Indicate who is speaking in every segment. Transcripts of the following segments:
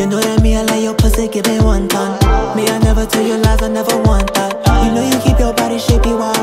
Speaker 1: You know that me, I like your pussy, give me one time. Me, I never tell you lies, I never want that. You know you keep your body shapey, why?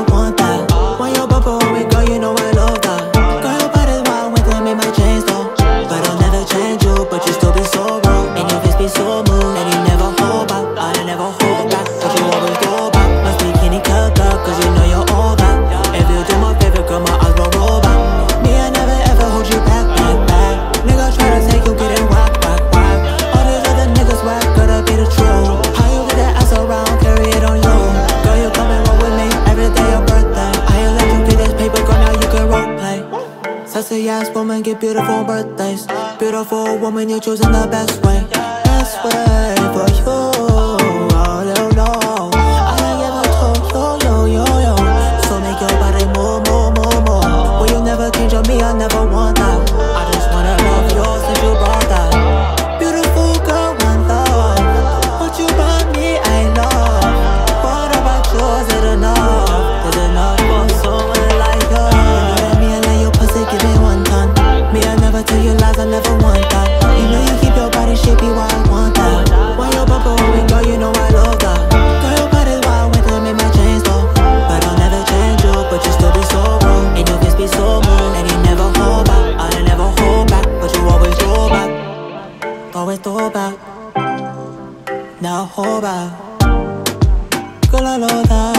Speaker 1: That's a yes, woman get beautiful birthdays. Beautiful woman, you choosing the best way. Best way for you. now hold on. Girl, I know that.